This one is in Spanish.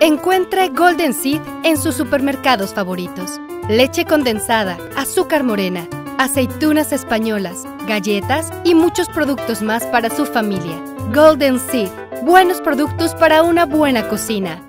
Encuentre Golden Seed en sus supermercados favoritos. Leche condensada, azúcar morena, aceitunas españolas, galletas y muchos productos más para su familia. Golden Seed, buenos productos para una buena cocina.